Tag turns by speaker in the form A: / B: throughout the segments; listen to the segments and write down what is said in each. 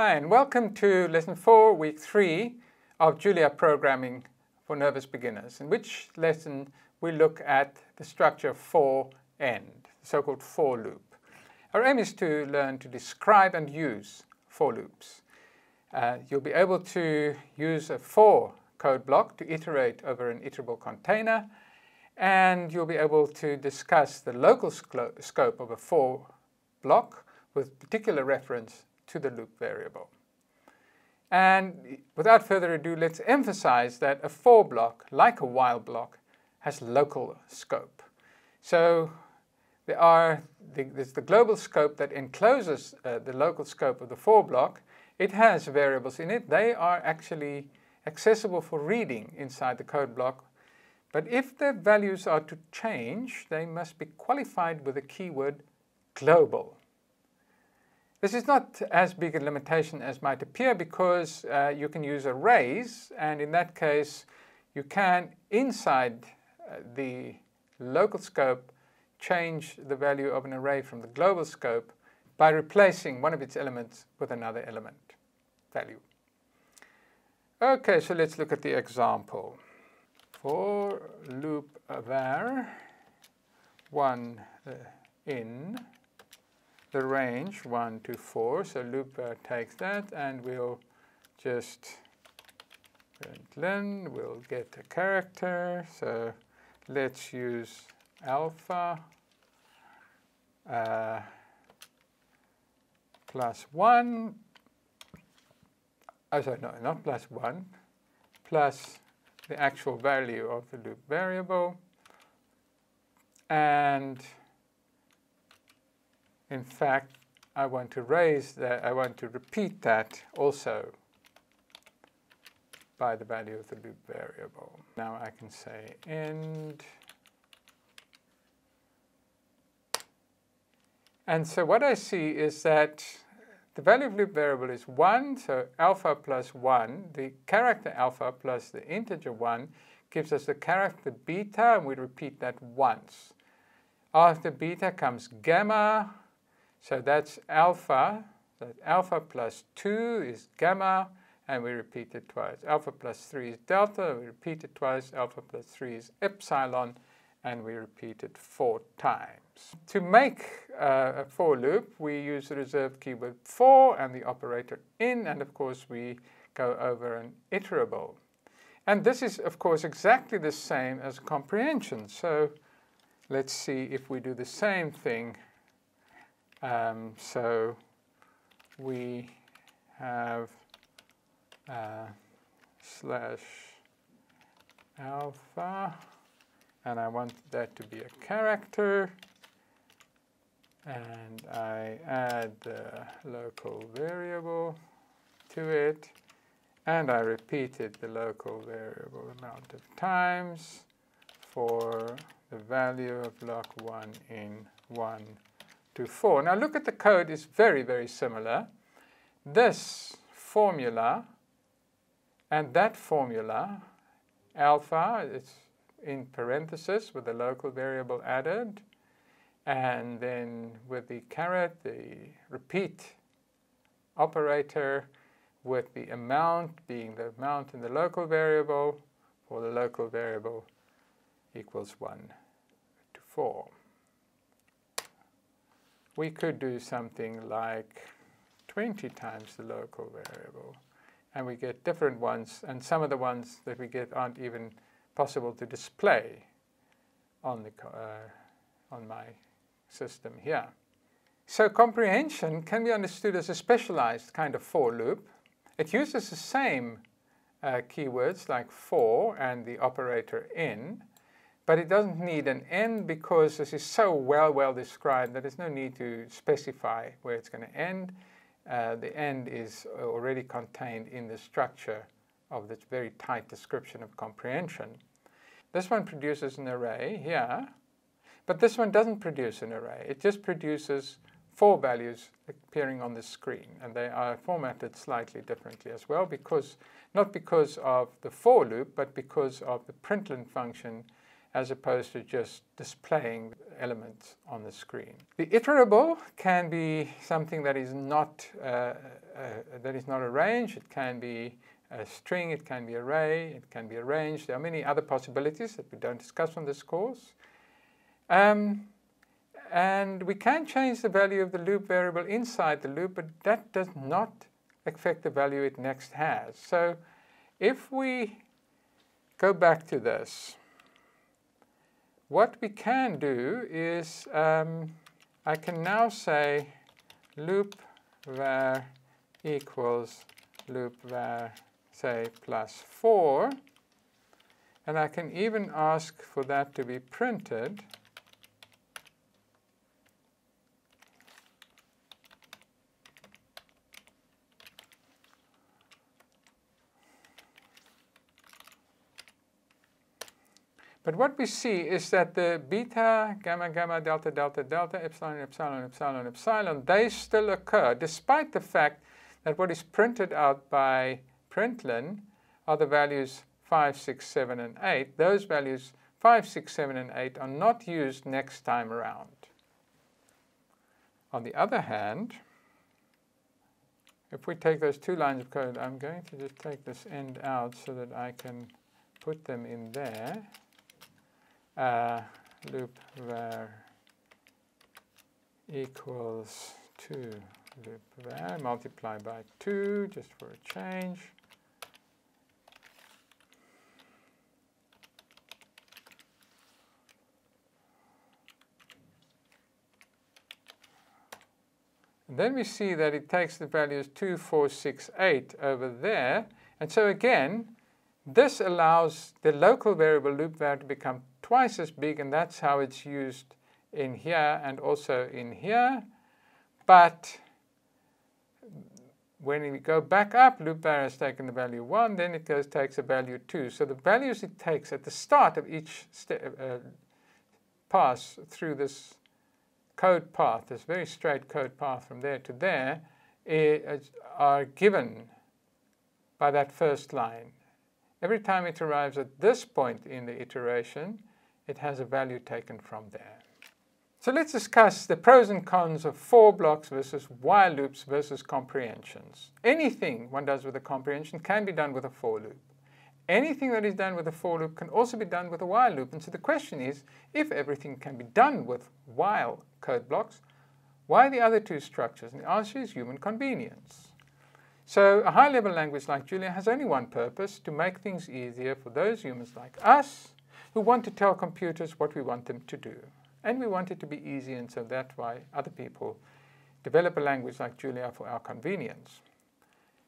A: Hi, and welcome to Lesson 4, Week 3 of Julia Programming for Nervous Beginners, in which lesson we look at the structure for end, the so-called for loop. Our aim is to learn to describe and use for loops. Uh, you'll be able to use a for code block to iterate over an iterable container, and you'll be able to discuss the local scope of a for block with particular reference to the loop variable. And without further ado, let's emphasize that a for block, like a while block, has local scope. So there are the, there's the global scope that encloses uh, the local scope of the for block. It has variables in it. They are actually accessible for reading inside the code block. But if the values are to change, they must be qualified with the keyword global. This is not as big a limitation as might appear because uh, you can use arrays and in that case you can inside uh, the local scope change the value of an array from the global scope by replacing one of its elements with another element value. Okay, so let's look at the example. For loop var 1 uh, in the range 1 to 4. So loop uh, takes that and we'll just print len, we'll get a character. So let's use alpha uh, plus 1. Oh, sorry, no, not plus 1, plus the actual value of the loop variable. And in fact, I want to raise that, I want to repeat that also by the value of the loop variable. Now I can say end. And so what I see is that the value of loop variable is 1, so alpha plus 1. The character alpha plus the integer 1 gives us the character beta, and we repeat that once. After beta comes gamma, so that's alpha, that alpha plus 2 is gamma, and we repeat it twice. Alpha plus 3 is delta, we repeat it twice. Alpha plus 3 is epsilon, and we repeat it four times. To make uh, a for loop, we use the reserved keyword for and the operator in, and of course we go over an iterable. And this is, of course, exactly the same as comprehension. So let's see if we do the same thing um, so we have uh, slash alpha, and I want that to be a character, and I add the local variable to it, and I repeated the local variable amount of times for the value of block 1 in 1 to 4. Now look at the code, it's very, very similar. This formula and that formula, alpha, it's in parentheses with the local variable added, and then with the caret, the repeat operator with the amount being the amount in the local variable, for the local variable equals 1 to 4 we could do something like 20 times the local variable. And we get different ones, and some of the ones that we get aren't even possible to display on, the, uh, on my system here. So comprehension can be understood as a specialized kind of for loop. It uses the same uh, keywords like for and the operator in, but it doesn't need an end because this is so well, well described that there's no need to specify where it's going to end. Uh, the end is already contained in the structure of this very tight description of comprehension. This one produces an array here, but this one doesn't produce an array. It just produces four values appearing on the screen, and they are formatted slightly differently as well, because not because of the for loop, but because of the println function as opposed to just displaying elements on the screen. The iterable can be something that is not uh, uh, that is not a range. It can be a string, it can be an array, it can be a range. There are many other possibilities that we don't discuss on this course. Um, and we can change the value of the loop variable inside the loop, but that does not affect the value it next has. So if we go back to this, what we can do is um, I can now say loop var equals loop var say plus 4 and I can even ask for that to be printed what we see is that the beta, gamma, gamma, delta, delta, delta, epsilon, epsilon, epsilon, epsilon, they still occur, despite the fact that what is printed out by println are the values 5, 6, 7, and 8. Those values 5, 6, 7, and 8 are not used next time around. On the other hand, if we take those two lines of code, I'm going to just take this end out so that I can put them in there uh, loop var equals 2 loop var multiply by 2 just for a change. And then we see that it takes the values 2, 4, 6, 8 over there. And so again, this allows the local variable loop var to become twice as big, and that's how it's used in here and also in here. But when we go back up, loop var has taken the value 1, then it goes takes a value 2. So the values it takes at the start of each uh, pass through this code path, this very straight code path from there to there, are given by that first line. Every time it arrives at this point in the iteration, it has a value taken from there. So let's discuss the pros and cons of for blocks versus while loops versus comprehensions. Anything one does with a comprehension can be done with a for loop. Anything that is done with a for loop can also be done with a while loop. And so the question is, if everything can be done with while code blocks, why the other two structures? And the answer is human convenience. So a high-level language like Julia has only one purpose, to make things easier for those humans like us who want to tell computers what we want them to do. And we want it to be easy, and so that's why other people develop a language like Julia for our convenience.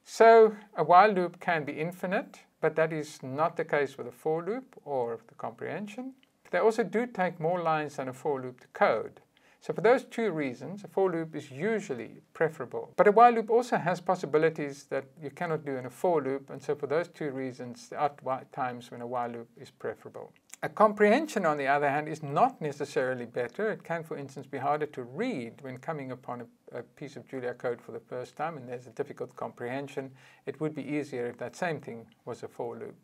A: So a while loop can be infinite, but that is not the case with a for loop or the comprehension. They also do take more lines than a for loop to code. So for those two reasons, a for loop is usually preferable. But a while loop also has possibilities that you cannot do in a for loop, and so for those two reasons, there are times when a while loop is preferable. A comprehension, on the other hand, is not necessarily better. It can, for instance, be harder to read when coming upon a, a, piece of Julia code for the first time and there's a difficult comprehension. It would be easier if that same thing was a for loop.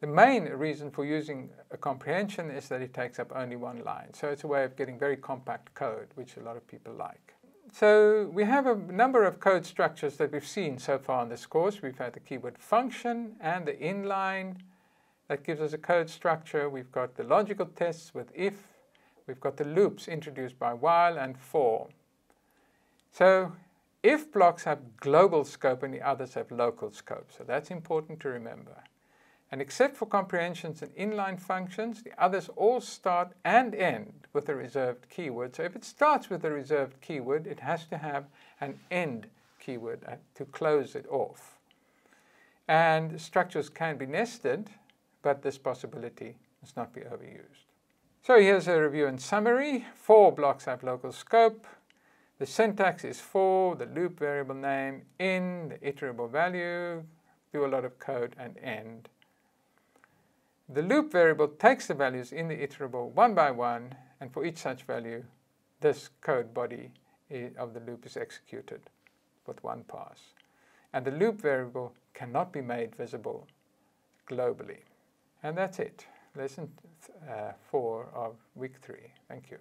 A: The main reason for using a comprehension is that it takes up only one line. So it's a way of getting very compact code, which a lot of people like. So we have a number of code structures that we've seen so far in this course. We've had the keyword function and the inline, that gives us a code structure. We've got the logical tests with if. We've got the loops introduced by while and for. So if blocks have global scope and the others have local scope. So that's important to remember. And except for comprehensions and inline functions, the others all start and end with a reserved keyword. So if it starts with a reserved keyword, it has to have an end keyword uh, to close it off. And structures can be nested, but this possibility must not be overused. So here's a review and summary. For blocks have local scope. The syntax is for, the loop variable name, in, the iterable value, do a lot of code, and end. The loop variable takes the values in the iterable one by one, and for each such value, this code body of the loop is executed with one pass. And the loop variable cannot be made visible globally. And that's it. lesson uh, four of week three. Thank you.